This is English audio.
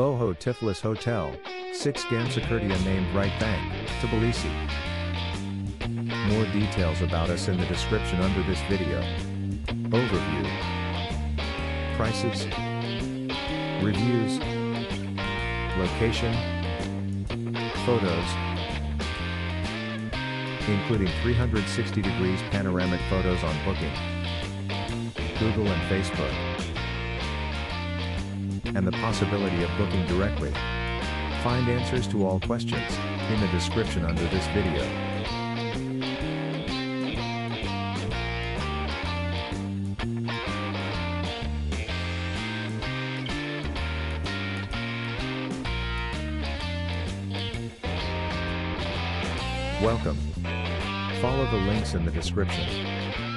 Boho Tiflis Hotel, 6 Gamsakhurdia named Right Bank, Tbilisi. More details about us in the description under this video. Overview. Prices. Reviews. Location. Photos. Including 360 degrees panoramic photos on booking. Google and Facebook. And the possibility of booking directly. Find answers to all questions in the description under this video. Welcome. Follow the links in the description.